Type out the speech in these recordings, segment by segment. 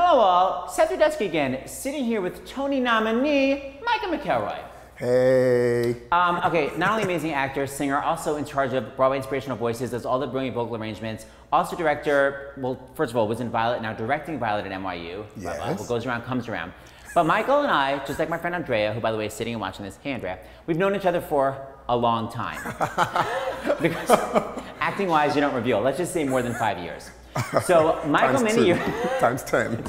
all, Seth Rudetsky again, sitting here with Tony nominee Michael McElroy. Hey. Um, okay, not only amazing actor, singer, also in charge of Broadway Inspirational Voices, does all the brilliant vocal arrangements. Also director, well, first of all, was in Violet, now directing Violet at NYU. Yes. What goes around comes around. But Michael and I, just like my friend Andrea, who by the way is sitting and watching this, hey Andrea, we've known each other for a long time. because acting wise, you don't reveal. Let's just say more than five years. So Michael, Times years. Times 10.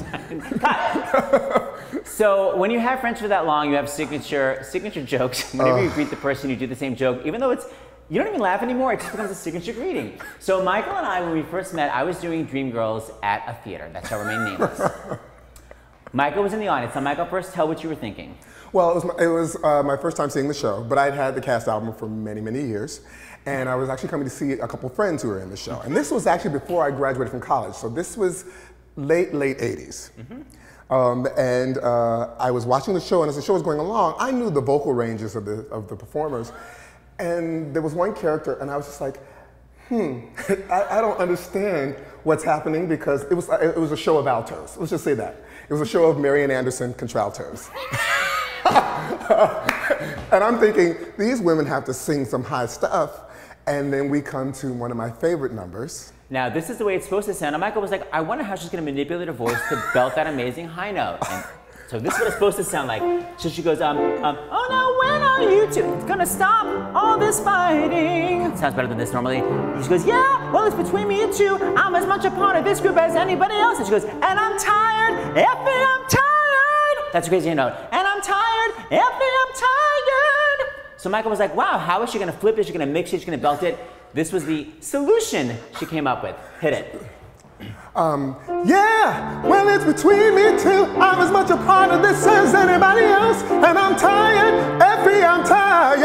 So when you have friends for that long, you have signature signature jokes. Whenever you greet the person, you do the same joke, even though it's you don't even laugh anymore. It just becomes a signature greeting. So Michael and I, when we first met, I was doing Dreamgirls at a theater. That shall remain nameless. Michael was in the audience. So Michael, first tell what you were thinking. Well, it was, my, it was uh, my first time seeing the show, but I'd had the cast album for many, many years. And I was actually coming to see a couple friends who were in the show. And this was actually before I graduated from college. So this was late, late 80s. Um, and uh, I was watching the show, and as the show was going along, I knew the vocal ranges of the, of the performers. And there was one character, and I was just like, hmm, I, I don't understand what's happening because it was, it was a show of altos. Let's just say that. It was a show of Marian Anderson contraltos. and I'm thinking, these women have to sing some high stuff. And then we come to one of my favorite numbers. Now this is the way it's supposed to sound. And Michael was like, I wonder how she's going to manipulate her voice to belt that amazing high note. And so this is what it's supposed to sound like. So she goes, um, um, oh no, when are you two gonna stop all this fighting? Sounds better than this normally. She goes, yeah, well it's between me and you. I'm as much a part of this group as anybody else. And she goes, and I'm tired, Effie I'm tired. That's a crazy note. And I'm tired, Effie. So Michael was like, wow, how is she gonna flip it? Is She's gonna mix it. She's gonna belt it? This was the solution she came up with. Hit it. Um, yeah, well, it's between me two. I'm as much a part of this as anybody else. And I'm tired, Effie, I'm tired.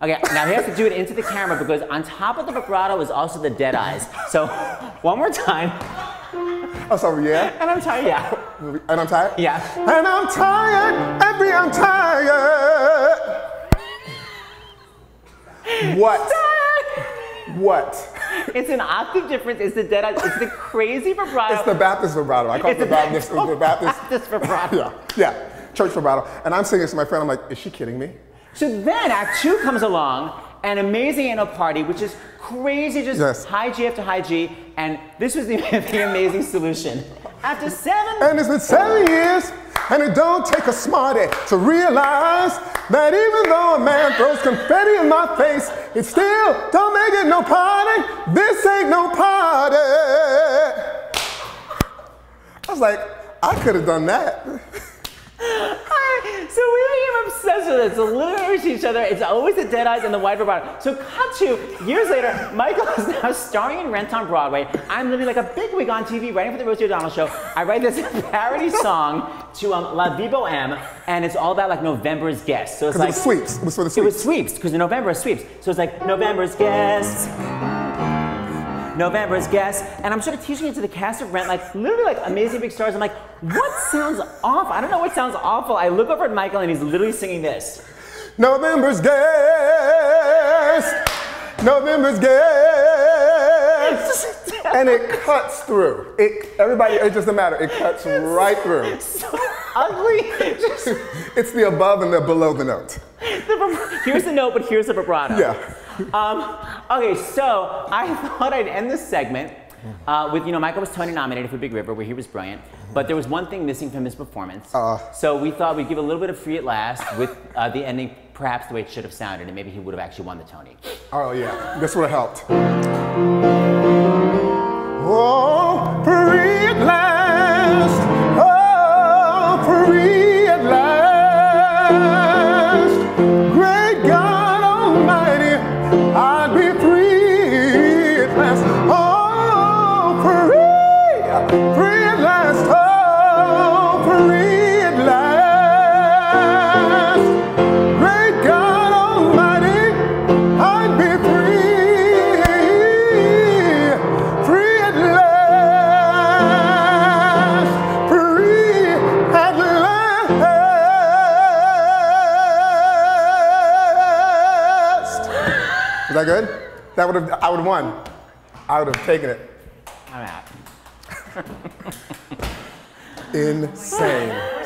Okay, now he has to do it into the camera because on top of the vibrato is also the dead eyes. So one more time. Oh, sorry, yeah? And I'm tired. Yeah. And I'm tired? Yeah. And I'm tired, every I'm tired. What? What? It's an octave difference. It's the dead. It's the crazy vibrato. It's the Baptist vibrato. I call it It's the the Baptist, Baptist- the Baptist. Baptist vibrato. Yeah, yeah, church vibrato. And I'm singing this to my friend. I'm like, is she kidding me? So then Act Two comes along, an amazing Ain't No Party, which is crazy, just Yes. high G after high G, and this was the, the amazing solution. After seven And it's been seven years, and it don't take a smarty to realize that even though a man throws confetti in my face, it still don't make it no party. This ain't no party. I was like, I could have done that. So we became obsessed with it. So literally to each other, it's always the dead eyes and the white vibrato. So cut to years later, Michael is now starring in Rent on Broadway. I'm living like a big wig on TV, writing for the Rosie O'Donnell show. I write this parody song to um, La Vie Boheme, and it's all about like November's guests. So it's like it was sweeps. It was for the sweeps. It was sweeps. because in November is sweeps. So it's like November's guests. November's guest, and I'm sort of teaching it to the cast of Rent, like literally like amazing big stars. I'm like, what sounds awful? I don't know what sounds awful. I look over at Michael and he's literally singing this. November's guest. November's guest. And it cuts through. It, everybody, it doesn't matter. It cuts right through. So ugly. Just It's the above and the below the note. the here's the note, but here's the vibrato. Yeah. Um, okay, so I thought I'd end this segment uh, with, you know, Michael was Tony nominated for Big River, where he was brilliant, but there was one thing missing from his performance. Uh. so we thought we'd give a little bit of free at last with uh, the ending perhaps the way it should have sounded, and maybe he would have actually won the Tony. Oh, yeah. This would have helped. Oh, Good? That would have, I would have won. I would have taken it. I'm out. Insane.